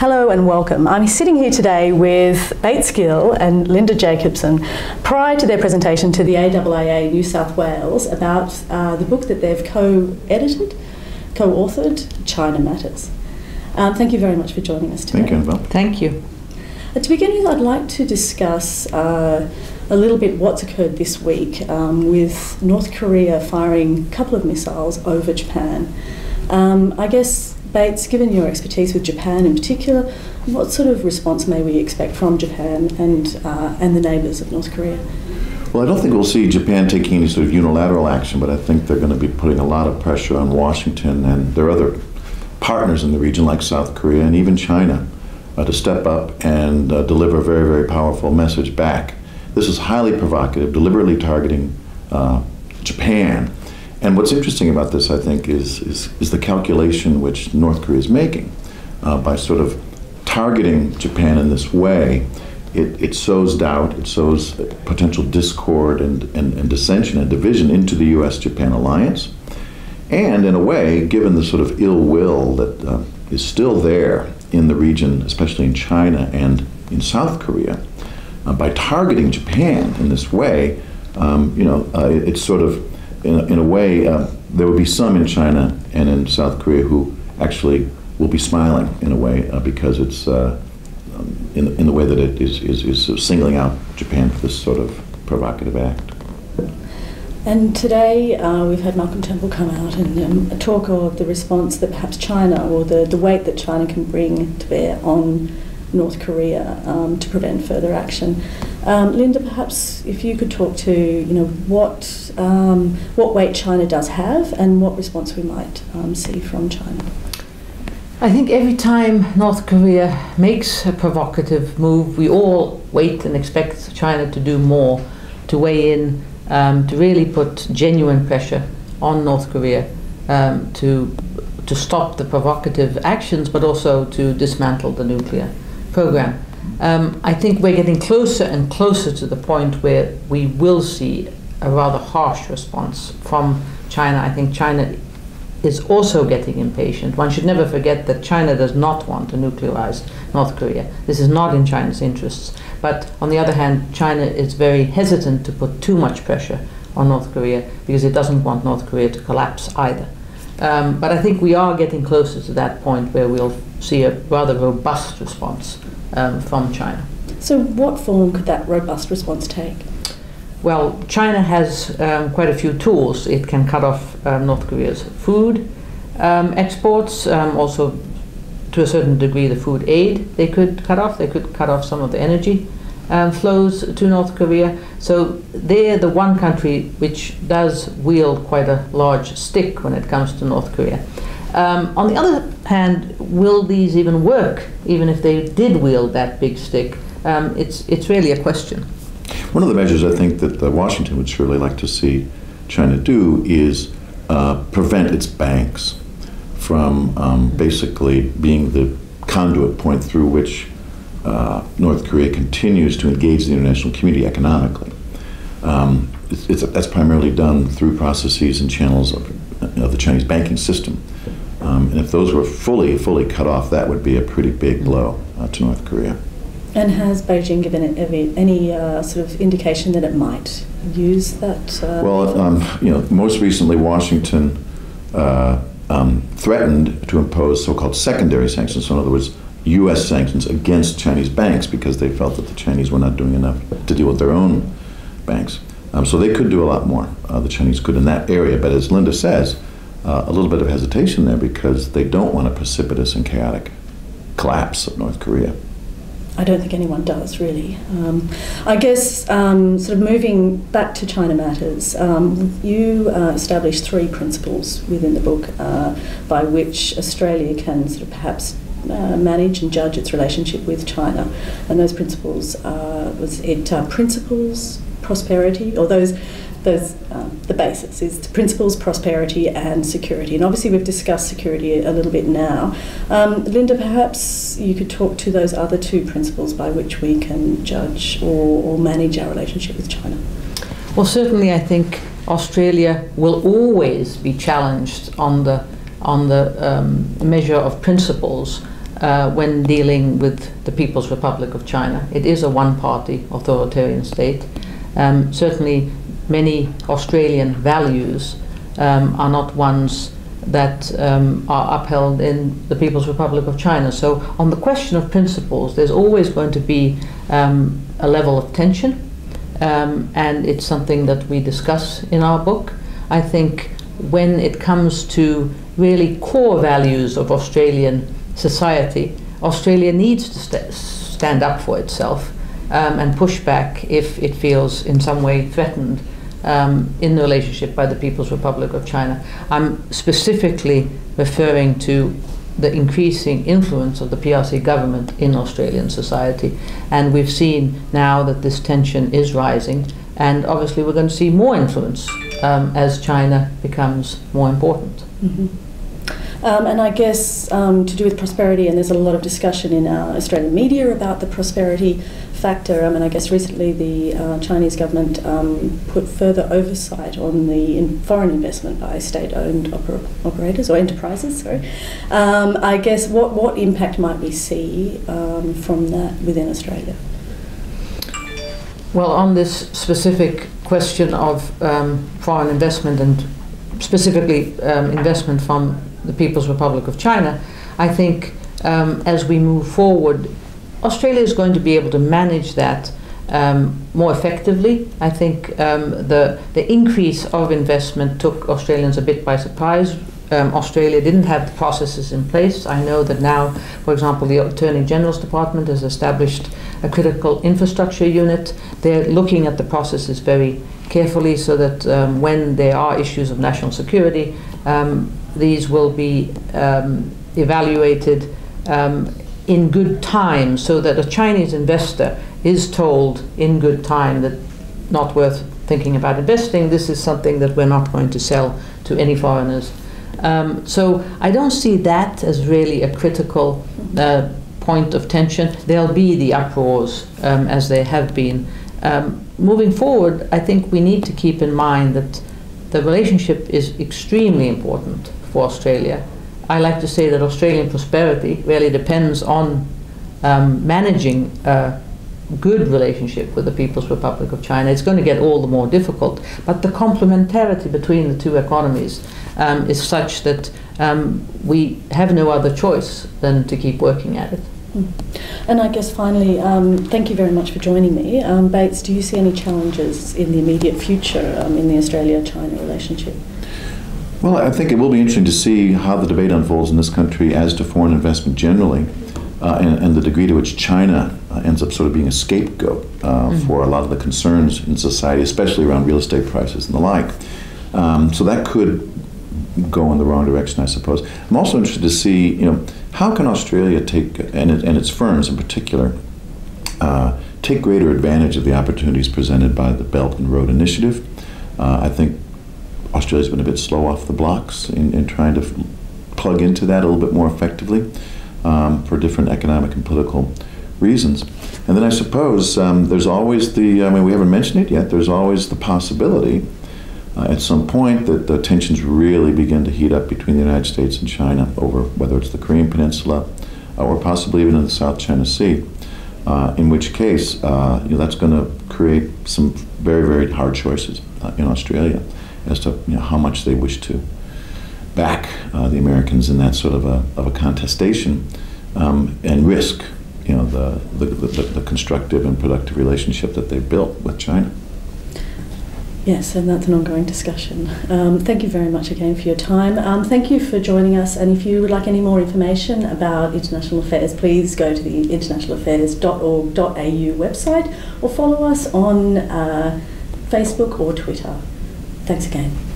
Hello and welcome. I'm sitting here today with Bates Gill and Linda Jakobson prior to their presentation to the AIIA New South Wales about uh, the book that they've co edited, co authored, China Matters. Um, thank you very much for joining us today. Thank you, Annabel. Thank you. Uh, to begin with, I'd like to discuss uh, a little bit what's occurred this week um, with North Korea firing a couple of missiles over Japan. Um, I guess Bates, given your expertise with Japan in particular, what sort of response may we expect from Japan and, uh, and the neighbours of North Korea? Well, I don't think we'll see Japan taking any sort of unilateral action, but I think they're going to be putting a lot of pressure on Washington and their other partners in the region, like South Korea and even China, uh, to step up and uh, deliver a very, very powerful message back. This is highly provocative, deliberately targeting uh, Japan and what's interesting about this, I think, is, is, is the calculation which North Korea is making uh, by sort of targeting Japan in this way. It, it sows doubt, it sows potential discord and, and, and dissension and division into the US Japan alliance. And in a way, given the sort of ill will that uh, is still there in the region, especially in China and in South Korea, uh, by targeting Japan in this way, um, you know, uh, it, it's sort of in a, in a way, uh, there will be some in China and in South Korea who actually will be smiling in a way uh, because it's uh, um, in, in the way that it is, is, is singling out Japan for this sort of provocative act. And today uh, we've had Malcolm Turnbull come out and um, talk of the response that perhaps China or the, the weight that China can bring to bear on North Korea um, to prevent further action. Um, Linda, perhaps if you could talk to you know what um, what weight China does have and what response we might um, see from China. I think every time North Korea makes a provocative move, we all wait and expect China to do more, to weigh in, um, to really put genuine pressure on North Korea um, to to stop the provocative actions, but also to dismantle the nuclear program. Um, I think we're getting closer and closer to the point where we will see a rather harsh response from China. I think China is also getting impatient. One should never forget that China does not want to nuclearize North Korea. This is not in China's interests. But on the other hand, China is very hesitant to put too much pressure on North Korea because it doesn't want North Korea to collapse either. Um, but I think we are getting closer to that point where we'll see a rather robust response um, from China. So, what form could that robust response take? Well, China has um, quite a few tools. It can cut off um, North Korea's food um, exports, um, also to a certain degree the food aid they could cut off. They could cut off some of the energy um, flows to North Korea. So they're the one country which does wield quite a large stick when it comes to North Korea. Um, on the other hand, will these even work, even if they did wield that big stick? Um, it's, it's really a question. One of the measures I think that uh, Washington would surely like to see China do is uh, prevent its banks from um, basically being the conduit point through which uh, North Korea continues to engage the international community economically. Um, it's, it's, that's primarily done through processes and channels of, of the Chinese banking system. Um, and if those were fully, fully cut off, that would be a pretty big blow uh, to North Korea. And has Beijing given it any, any uh, sort of indication that it might use that? Uh, well, um, you know, most recently Washington uh, um, threatened to impose so-called secondary sanctions. So, in other words, U.S. sanctions against Chinese banks because they felt that the Chinese were not doing enough to deal with their own banks. Um, so they could do a lot more. Uh, the Chinese could in that area. But as Linda says, uh, a little bit of hesitation there because they don't want a precipitous and chaotic collapse of North Korea. I don't think anyone does really. Um, I guess um, sort of moving back to China matters, um, you uh, established three principles within the book uh, by which Australia can sort of perhaps uh, manage and judge its relationship with China. And those principles uh, was it uh, principles, prosperity, or those those um, the basis is principles, prosperity, and security. And obviously, we've discussed security a little bit now. Um, Linda, perhaps you could talk to those other two principles by which we can judge or, or manage our relationship with China. Well, certainly, I think Australia will always be challenged on the on the um, measure of principles uh, when dealing with the People's Republic of China. It is a one party authoritarian state. Um, certainly, many Australian values um, are not ones that um, are upheld in the People's Republic of China. So, on the question of principles, there's always going to be um, a level of tension, um, and it's something that we discuss in our book. I think when it comes to really core values of Australian society, Australia needs to st- stand up for itself um, and push back if it feels in some way threatened um, in the relationship by the People's Republic of China. I'm specifically referring to the increasing influence of the PRC government in Australian society. And we've seen now that this tension is rising, and obviously we're going to see more influence um, as China becomes more important. Mm-hmm. Um, and I guess um, to do with prosperity, and there's a lot of discussion in our Australian media about the prosperity factor. I mean, I guess recently the uh, Chinese government um, put further oversight on the in foreign investment by state-owned oper- operators or enterprises. Sorry. Um, I guess what what impact might we see um, from that within Australia? Well, on this specific question of um, foreign investment and specifically investment from the People's Republic of China, I think um, as we move forward, Australia is going to be able to manage that um, more effectively. I think um, the the increase of investment took Australians a bit by surprise. Um, Australia didn't have the processes in place. I know that now, for example, the Attorney General's Department has established a critical infrastructure unit. They're looking at the processes very carefully so that um, when there are issues of national security, um, these will be um, evaluated um, in good time so that a Chinese investor is told in good time that not worth thinking about investing. This is something that we're not going to sell to any foreigners. Um, so I don't see that as really a critical uh, point of tension. There'll be the uproars um, as there have been. Um, moving forward, I think we need to keep in mind that the relationship is extremely important for Australia. I like to say that Australian prosperity really depends on um, managing a good relationship with the People's Republic of China. It's going to get all the more difficult, but the complementarity between the two economies um, is such that um, we have no other choice than to keep working at it. And I guess finally, um, thank you very much for joining me. Um, Bates, do you see any challenges in the immediate future um, in the Australia China relationship? Well, I think it will be interesting to see how the debate unfolds in this country as to foreign investment generally. Uh, and, and, the degree to which China uh, ends up sort of being a scapegoat uh, mm-hmm. for a lot of the concerns in society, especially around real estate prices and the like. Um, so that could go in the wrong direction, I suppose. I'm also interested to see, you know, how can Australia take, and, it, and its firms in particular, uh, take greater advantage of the opportunities presented by the Belt and Road Initiative? Uh, I think Australia's been a bit slow off the blocks in, in trying to plug into that a little bit more effectively um, for different economic and political reasons. And then I suppose um, there's always the, I mean, we haven't mentioned it yet, there's always the possibility uh, at some point that the tensions really begin to heat up between the United States and China over whether it's the Korean Peninsula uh, or possibly even in the South China Sea. Uh, in which case, uh, you know, that's going to create some very, very hard choices uh, in Australia as to you know, how much they wish to back uh, the Americans in that sort of a, of a contestation um, and risk you know, the, the, the, the, constructive and productive relationship that they've built with China. Yes, and that's an ongoing discussion. Um, thank you very much again for your time. Um, thank you for joining us. And if you would like any more information about international affairs, please go to the internationalaffairs.org.au website or follow us on uh, Facebook or Twitter. Thanks again.